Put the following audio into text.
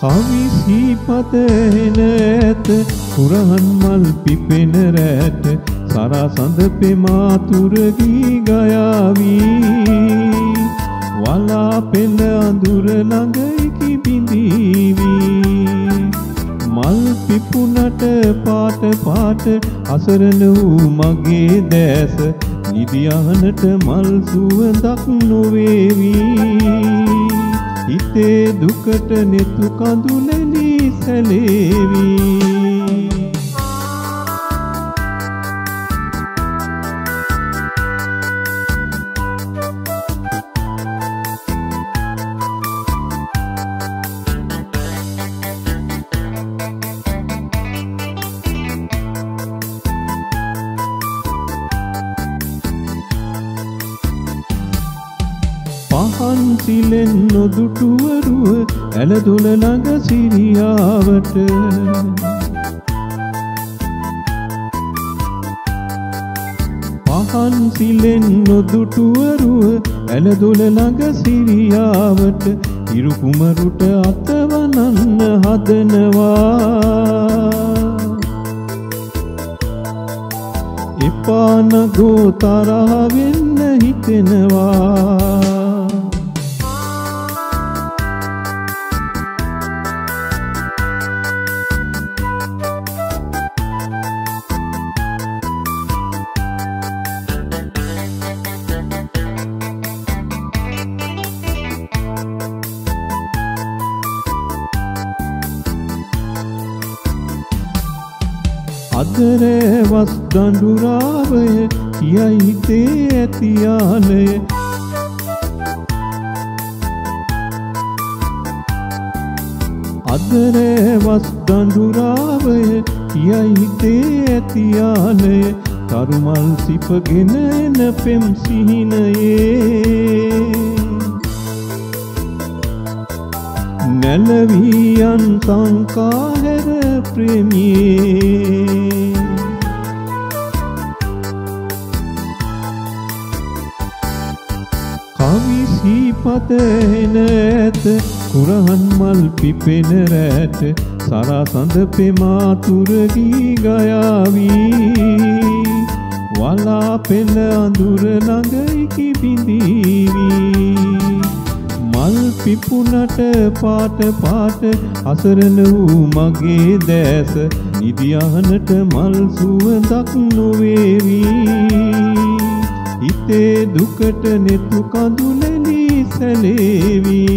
කවි සීපත එන ඇත. කුරහන් මල් පිපෙන රැට. සරසඳ පෙමාතුරගී ගයාවී. වලා පෙළ අඳුර ළඟයිකි බිඳීවී. මල් පිපුනට පාට පාට අසරණ වූ මගේ දැස. නිදියහනට මල් සුවඳක් නොවේවී. හිතේ දුකට නෙතු කඳුලැලී සැලේවී පහන් සිලෙන් නොදුටුවරුව ඇලදුල ළඟ සිරියාවට. පහන් සිලෙන් නොදුටුවරුව ඇලදුල ළඟ සිරියාවට ඉරුකුමරුට අතවනන්න හදනවා. එපානගෝ තරහවෙන්න හිතෙනවා. අදරේ වස් දඬුරාවය කියයි හිතේ ඇතියාලය අදරේ වස් දඬුරාවය කියයි හිතේ ඇතියාලය තරුමල් සිපගෙන එන පෙම් සිහිනයේ. නැලවියන් සංකාහැර ප්‍රේමියේ. කවි සීපත එන ඇත. කුරහන් මල් පිපෙන රැට. සරසඳ පෙමාතුරගී ගයාවී. වලා පෙළ අඳුර ළඟයිකි බිඳීවී මල් පිපුනට පාට පාට අසරණ වූ මගේ දැස. නිදියහනට මල් සුවඳක් නොවේවී. හිතේ දුකට නෙතු කඳුලැලී සැලේවී.